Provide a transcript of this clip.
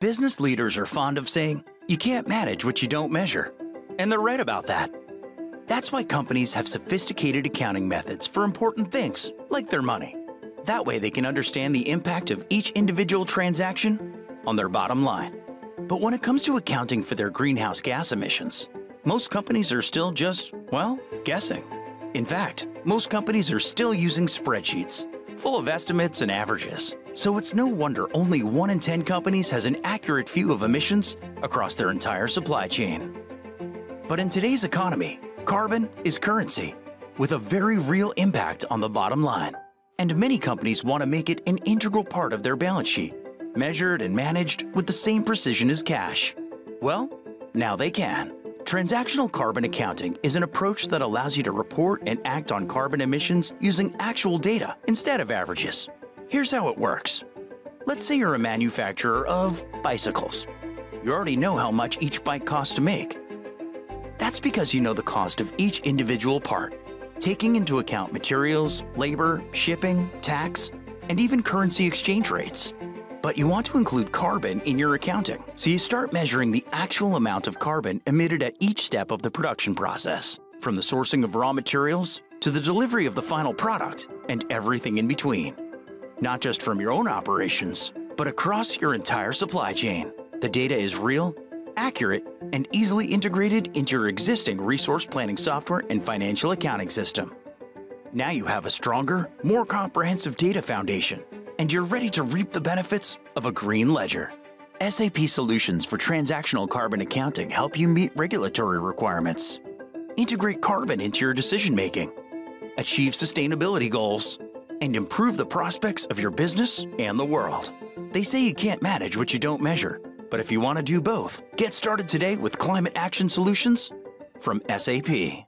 Business leaders are fond of saying, you can't manage what you don't measure. And they're right about that. That's why companies have sophisticated accounting methods for important things, like their money. That way they can understand the impact of each individual transaction on their bottom line. But when it comes to accounting for their greenhouse gas emissions, most companies are still just, well, guessing. In fact, most companies are still using spreadsheets, full of estimates and averages. So it's no wonder only 1 in 10 companies has an accurate view of emissions across their entire supply chain. But in today's economy, carbon is currency with a very real impact on the bottom line. And many companies want to make it an integral part of their balance sheet, measured and managed with the same precision as cash. Well, now they can. Transactional carbon accounting is an approach that allows you to report and act on carbon emissions using actual data instead of averages. Here's how it works. Let's say you're a manufacturer of bicycles. You already know how much each bike costs to make. That's because you know the cost of each individual part, taking into account materials, labor, shipping, tax, and even currency exchange rates. But you want to include carbon in your accounting, so you start measuring the actual amount of carbon emitted at each step of the production process, from the sourcing of raw materials to the delivery of the final product and everything in between not just from your own operations, but across your entire supply chain. The data is real, accurate, and easily integrated into your existing resource planning software and financial accounting system. Now you have a stronger, more comprehensive data foundation, and you're ready to reap the benefits of a green ledger. SAP solutions for transactional carbon accounting help you meet regulatory requirements, integrate carbon into your decision making, achieve sustainability goals, and improve the prospects of your business and the world. They say you can't manage what you don't measure, but if you want to do both, get started today with Climate Action Solutions from SAP.